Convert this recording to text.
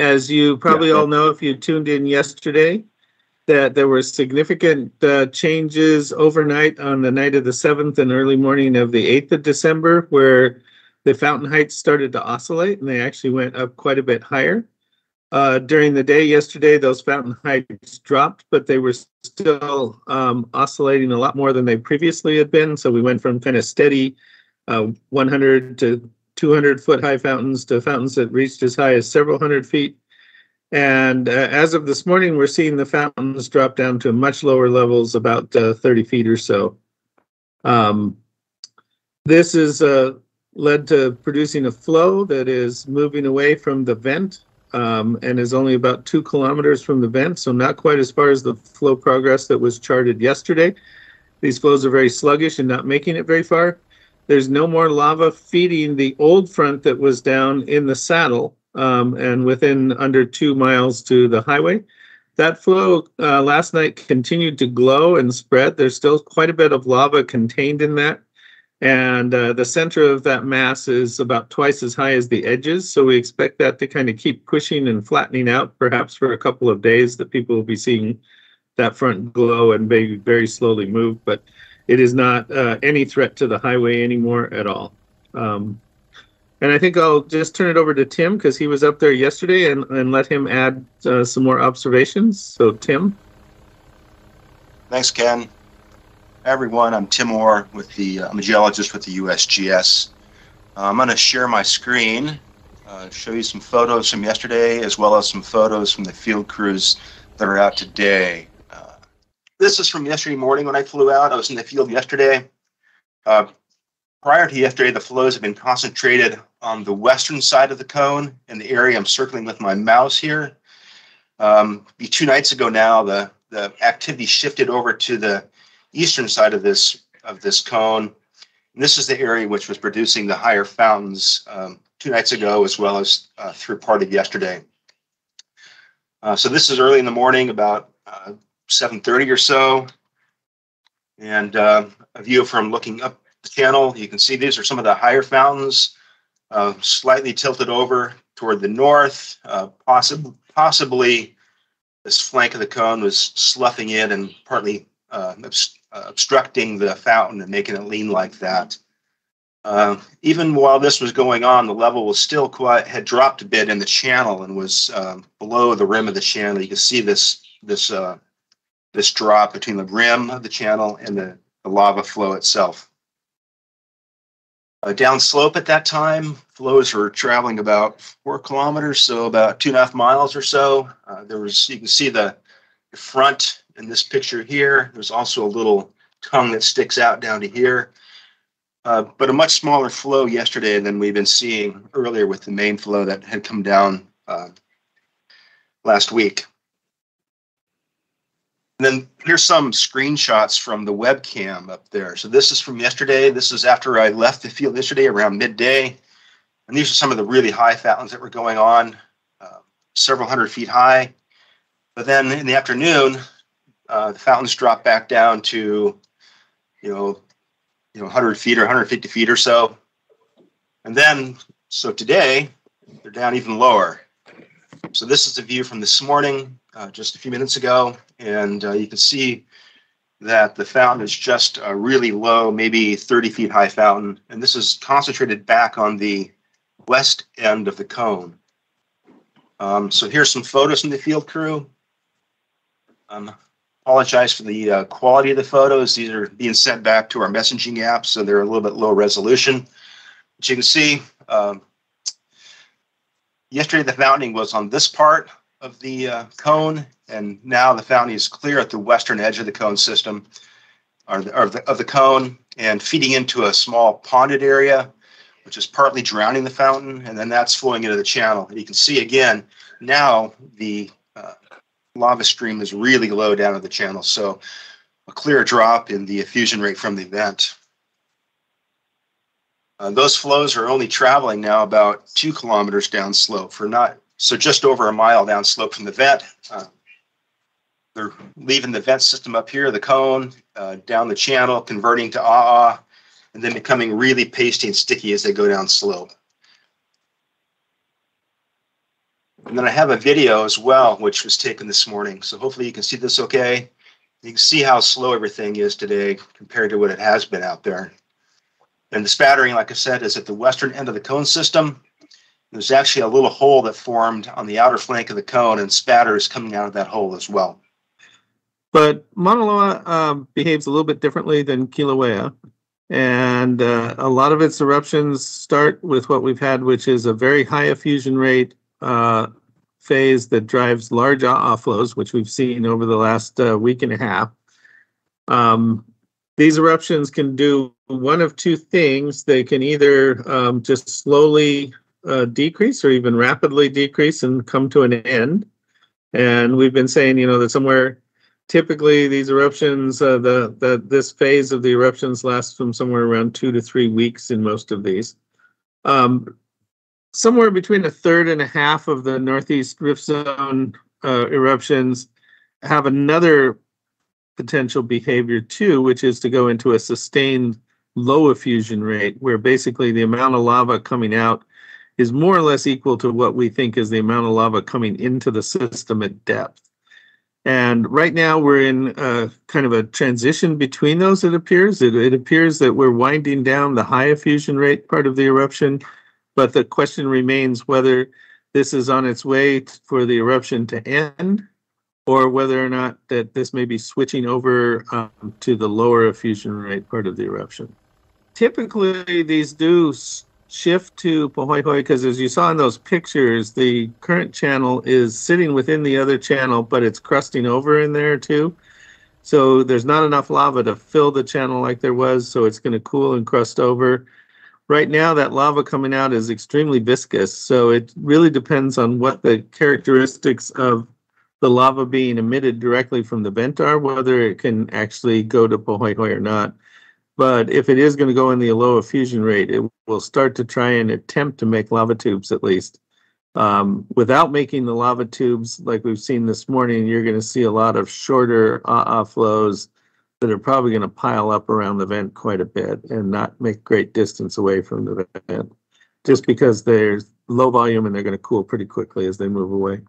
as you probably Yeah. all know if you tuned in yesterday, that there were significant uh, changes overnight on the night of the 7th and early morning of the 8th of December, where the fountain heights started to oscillate and they actually went up quite a bit higher. Uh, during the day yesterday, those fountain heights dropped, but they were still um, oscillating a lot more than they previously had been. So we went from kind of steady uh, 100 to 200 foot high fountains to fountains that reached as high as several hundred feet. And uh, as of this morning, we're seeing the fountains drop down to much lower levels, about uh, 30 feet or so. Um, this has uh, led to producing a flow that is moving away from the vent um, and is only about two kilometers from the vent, so not quite as far as the flow progress that was charted yesterday. These flows are very sluggish and not making it very far. There's no more lava feeding the old front that was down in the saddle um, and within under two miles to the highway. That flow uh, last night continued to glow and spread. There's still quite a bit of lava contained in that. And uh, the center of that mass is about twice as high as the edges. So we expect that to kind of keep pushing and flattening out, perhaps for a couple of days, that people will be seeing that front glow and maybe very slowly move. But it is not uh, any threat to the highway anymore at all. Um, and I think I'll just turn it over to Tim because he was up there yesterday and, and let him add uh, some more observations. So, Tim. Thanks, Ken. Everyone, I'm Tim Orr with the, uh, I'm a geologist with the USGS. Uh, I'm going to share my screen, uh, show you some photos from yesterday, as well as some photos from the field crews that are out today. This is from yesterday morning when I flew out. I was in the field yesterday. Uh, prior to yesterday, the flows have been concentrated on the western side of the cone in the area I'm circling with my mouse here. Um, be two nights ago now, the, the activity shifted over to the eastern side of this of this cone. And this is the area which was producing the higher fountains um, two nights ago, as well as uh, through part of yesterday. Uh, so this is early in the morning, about uh, 7:30 or so, and uh, a view from looking up the channel. You can see these are some of the higher fountains, uh, slightly tilted over toward the north, uh, possibly possibly this flank of the cone was sloughing in and partly uh, obst- uh, obstructing the fountain and making it lean like that. Uh, even while this was going on, the level was still quite had dropped a bit in the channel and was um, below the rim of the channel. You can see this this uh, this drop between the rim of the channel and the, the lava flow itself. Uh, downslope at that time, flows were traveling about four kilometers, so about two and a half miles or so. Uh, there was you can see the, the front in this picture here. There's also a little tongue that sticks out down to here. Uh, but a much smaller flow yesterday than we've been seeing earlier with the main flow that had come down uh, last week. And then here's some screenshots from the webcam up there. So this is from yesterday. This is after I left the field yesterday around midday. And these are some of the really high fountains that were going on, uh, several hundred feet high. But then in the afternoon, uh, the fountains dropped back down to, you know, you know, 100 feet or 150 feet or so. And then, so today, they're down even lower. So this is the view from this morning, uh, just a few minutes ago. And uh, you can see that the fountain is just a really low, maybe 30 feet high fountain. And this is concentrated back on the west end of the cone. Um, so here's some photos from the field crew. Um, apologize for the uh, quality of the photos. These are being sent back to our messaging app, so they're a little bit low resolution. But you can see um, yesterday the fountaining was on this part of the uh, cone, and now the fountain is clear at the western edge of the cone system, or, the, or the, of the cone, and feeding into a small ponded area, which is partly drowning the fountain, and then that's flowing into the channel. And you can see again now the uh, lava stream is really low down at the channel, so a clear drop in the effusion rate from the vent. Uh, those flows are only traveling now about two kilometers downslope for not so just over a mile downslope from the vent. Uh, they're leaving the vent system up here, the cone, uh, down the channel, converting to ah and then becoming really pasty and sticky as they go down slope. And then I have a video as well, which was taken this morning. So hopefully you can see this okay. You can see how slow everything is today compared to what it has been out there. And the spattering, like I said, is at the western end of the cone system. There's actually a little hole that formed on the outer flank of the cone, and spatter is coming out of that hole as well. But Mauna Loa um, behaves a little bit differently than Kilauea. And uh, a lot of its eruptions start with what we've had, which is a very high effusion rate uh, phase that drives large flows, which we've seen over the last uh, week and a half. Um, these eruptions can do one of two things. They can either um, just slowly uh, decrease or even rapidly decrease and come to an end. And we've been saying, you know, that somewhere typically these eruptions, uh, the, the this phase of the eruptions lasts from somewhere around two to three weeks in most of these. Um, somewhere between a third and a half of the northeast rift zone uh, eruptions have another potential behavior too, which is to go into a sustained low effusion rate, where basically the amount of lava coming out is more or less equal to what we think is the amount of lava coming into the system at depth. And right now we're in a, kind of a transition between those, it appears. It, it appears that we're winding down the high effusion rate part of the eruption, but the question remains whether this is on its way for the eruption to end or whether or not that this may be switching over um, to the lower effusion rate part of the eruption. Typically, these do shift to Pahoehoe because as you saw in those pictures, the current channel is sitting within the other channel, but it's crusting over in there too. So there's not enough lava to fill the channel like there was, so it's going to cool and crust over. Right now, that lava coming out is extremely viscous, so it really depends on what the characteristics of the lava being emitted directly from the vent are, whether it can actually go to Pahoehoe or not. But if it is going to go in the low effusion rate, it will start to try and attempt to make lava tubes at least. Um, without making the lava tubes like we've seen this morning, you're going to see a lot of shorter uh, flows that are probably going to pile up around the vent quite a bit and not make great distance away from the vent just because they're low volume and they're going to cool pretty quickly as they move away.